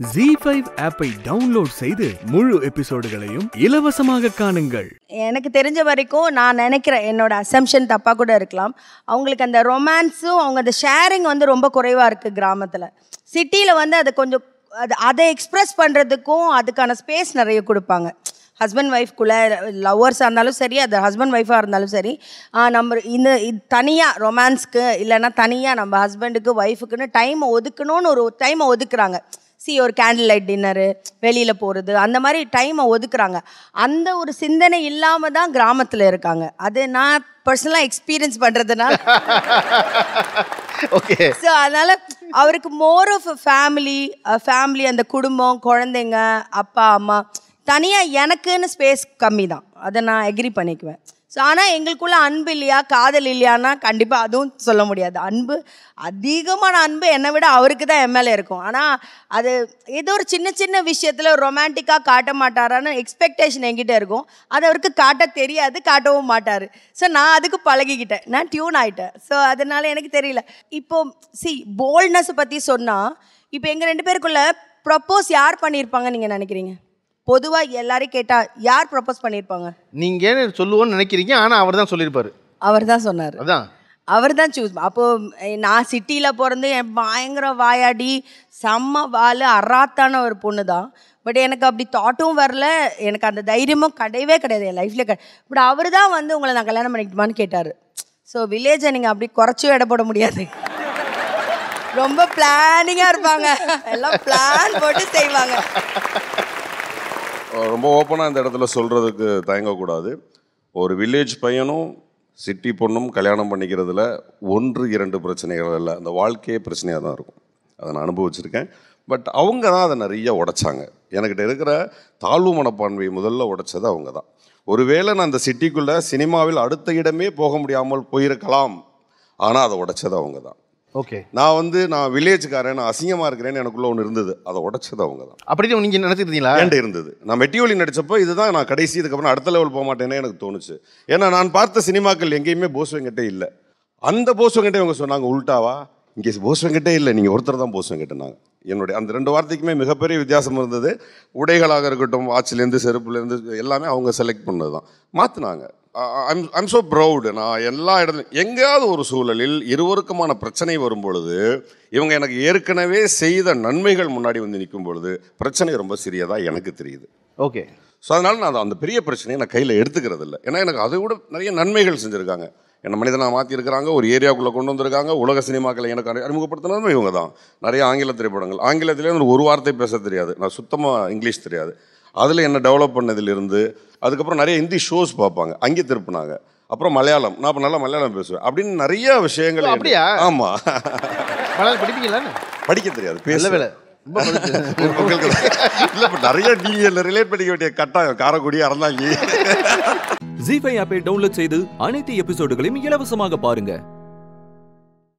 G five ஆப்பை download செய்து முழு எபிசோடுகளையும் இலவசமாக காணுங்கள். எனக்கு தெரிஞ்ச வரைக்கும் நான் நினைக்கிறேன் என்னோட அசம்ஷன் தப்பாக கூட இருக்கலாம். அவங்களுக்கு அந்த ரொமான்ஸும் அவங்க அந்த ஷேரிங் வந்து ரொம்ப குறைவாக இருக்குது கிராமத்தில். சிட்டியில் வந்து அது கொஞ்சம் அது அதை எக்ஸ்ப்ரெஸ் பண்ணுறதுக்கும் அதுக்கான ஸ்பேஸ் நிறைய கொடுப்பாங்க. ஹஸ்பண்ட் ஒய்ஃப்குள்ளே லவ்வர்ஸாக இருந்தாலும் சரி அது ஹஸ்பண்ட் ஒய்ஃபாக இருந்தாலும் சரி நம்ம இந்த தனியாக ரொமான்ஸ்க்கு இல்லைன்னா தனியாக நம்ம ஹஸ்பண்டுக்கு ஒய்ஃபுக்குன்னு டைமை ஒதுக்கணும்னு ஒரு டைமை ஒதுக்குறாங்க. சி ஒரு கேண்டில் லைட் டின்னரு வெளியில் போகிறது அந்த மாதிரி டைமை ஒதுக்குறாங்க. அந்த ஒரு சிந்தனை இல்லாமல் தான் கிராமத்தில் இருக்காங்க. அது நான் பர்சனலாக எக்ஸ்பீரியன்ஸ் பண்ணுறதுனால ஓகே ஸோ அதனால் அவருக்கு மோர் ஆஃப் ஃபேமிலி ஃபேமிலி அந்த குடும்பம் குழந்தைங்க அப்பா அம்மா தனியாக எனக்குன்னு ஸ்பேஸ் கம்மி தான். அதை நான் எக்ரி பண்ணிக்குவேன். ஸோ ஆனால் எங்களுக்குள்ள அன்பு இல்லையா? காதல் இல்லையானா கண்டிப்பாக அதுவும் சொல்ல முடியாது. அன்பு அதிகமான அன்பு என்னை விட அவருக்கு தான் எம்எல்ஏ இருக்கும். ஆனால் அது ஏதோ ஒரு சின்ன சின்ன விஷயத்தில் ரொமான்டிக்காக காட்ட மாட்டாரான்னு எக்ஸ்பெக்டேஷன் என்கிட்ட இருக்கும். அது அவருக்கு காட்ட தெரியாது காட்டவும் மாட்டார். ஸோ நான் அதுக்கு பழகிக்கிட்டேன். நான் டியூன் ஆகிட்டேன் ஸோ அதனால எனக்கு தெரியல. இப்போ சி போல்ட்னஸ் பற்றி சொன்னால் இப்போ எங்கள் ரெண்டு பேருக்குள்ள ப்ரப்போஸ் யார் பண்ணியிருப்பாங்க நீங்கள் நினைக்கிறீங்க? பொதுவாக எல்லாரையும் கேட்டால் யார் ப்ரப்போஸ் பண்ணியிருப்பாங்க நீங்க சொல்லுவோன்னு நினைக்கிறீங்க ஆனா அவர் தான் சொல்லியிருப்பாரு. அவர் தான் சொன்னார். அதான். அவர் தான் சூஸ் அப்போது நான் சிட்டியில் பிறந்து என் பயங்கர வாயாடி செம்ம வால் அராத்தான ஒரு பொண்ணு தான் பட் எனக்கு அப்படி தாட்டும் வரல எனக்கு அந்த தைரியமும் கிடையவே கிடையாது என் லைஃப்பில் கிடையாது பட் அவர் தான் வந்து உங்களை நான் கல்யாணம் பண்ணிக்கிட்டுமான்னு கேட்டார். ஸோ வில்லேஜை நீங்கள் அப்படி குறைச்சும் எடை போட முடியாது. ரொம்ப பிளானிங்காக இருப்பாங்க. எல்லாம் பிளான் போட்டு செய்வாங்க. ரொம்ப ஓப்பனாக இந்த இடத்துல சொல்கிறதுக்கு தயங்கக்கூடாது. ஒரு வில்லேஜ் பையனும் சிட்டி பொண்ணும் கல்யாணம் பண்ணிக்கிறதுல ஒன்று இரண்டு பிரச்சனைகள் இல்லை. அந்த வாழ்க்கையே பிரச்சனையாக தான் இருக்கும். அதை நான் அனுபவிச்சிருக்கேன். பட் அவங்க தான் அதை நிறைய உடைச்சாங்க. எனக்கிட்ட இருக்கிற தாழ்வு மனப்பான்மையை முதல்ல உடைச்சது அவங்க தான். ஒருவேளை நான் அந்த சிட்டிக்குள்ளே சினிமாவில் அடுத்த இடமே போக முடியாமல் போயிருக்கலாம். ஆனால் அதை உடைச்சது அவங்க தான். ஓகே நான் வந்து நான் வில்லேஜ்காரன் நான் அசிங்கமாக இருக்கிறேன்னு எனக்குள்ள ஒன்று இருந்தது. அதை உடைச்சது அவங்க தான் அப்படின்னு நீங்க நினைச்சிருந்தீங்களா? என்கிட்ட இருந்தது? நான் மெட்டியோலி நடிச்சப்போ இதுதான் நான் கடைசி இதுக்கப்புறம் அடுத்த லெவல் போக மாட்டேனே எனக்கு தோணுச்சு. ஏன்னா நான் பார்த்த சினிமாக்கள் எங்கேயுமே போஸ் வெங்கட்டே இல்லை. அந்த போஸ் வெங்கட்டே இவங்க சொன்னாங்க உல்டாவா? இங்கே போஸ் வெங்கட்டே இல்லை. நீங்கள் ஒருத்தர் தான் போஸ் வெங்கட்டுனாங்க என்னுடைய அந்த ரெண்டு வார்த்தைக்குமே மிகப்பெரிய வித்தியாசம் இருந்தது. உடைகளாக இருக்கட்டும் வாட்ச்லேருந்து செருப்புலேருந்து எல்லாமே அவங்க செலக்ட் பண்ணது தான் மாற்றினாங்க ஐம் ஐம் ஸோ ப்ரௌடு நான் எல்லா இடத்துலையும் எங்கேயாவது ஒரு சூழலில் இருவருக்குமான பிரச்சனை வரும் பொழுது இவங்க எனக்கு ஏற்கனவே செய்த நன்மைகள் முன்னாடி வந்து நிற்கும் பொழுது பிரச்சனை ரொம்ப சிறியதாக எனக்கு தெரியுது. ஓகே ஸோ அதனால நான் அந்த பெரிய பிரச்சனையை நான் கையில் எடுத்துக்கிறது இல்லை ஏன்னா எனக்கு அதை விட நிறைய நன்மைகள் செஞ்சுருக்காங்க. என்ன மனிதனாக மாற்றிருக்கிறாங்க ஒரு ஏரியாவுக்குள்ளே கொண்டு வந்திருக்காங்க உலக சினிமாக்களை எனக்கு அறி- அறிமுகப்படுத்தினதும் இவங்க தான். நிறைய ஆங்கில திரைப்படங்கள். ஆங்கிலத்திலே ஒரு வார்த்தை பேச தெரியாது. நான் சுத்தமாக இங்கிலீஷ் தெரியாது. அதில் என்ன டெவலப் பண்ணதிலிருந்து அதுக்கப்புறம் நிறைய ஹிந்தி ஷோஸ் பார்ப்பாங்க. அங்கே திருப்பினாங்க. அப்புறம் மலையாளம். நான் இப்போ நல்லா மலையாளம் பேசுவேன். அப்படின்னு நிறைய விஷயங்கள் அப்படியா? ஆமாம் மலையாளம் படிப்பீங்களா படிக்க தெரியாது. நல்ல பேச வேலை. ரொம்ப படிச்சு- உங்களுக்கு இல்லை. இப்போ நிறைய நீங்கள் ரிலேட் பண்ணிக்க வேண்டிய கட்டாயம். காரக்குடி அறந்தாங்கி. ஜி ஃபைவ் ஆப்பை டவுன்லோட் செய்து அனைத்து எபிசோடுகளையும் இலவசமாக பாருங்க.